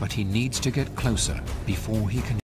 but he needs to get closer before he can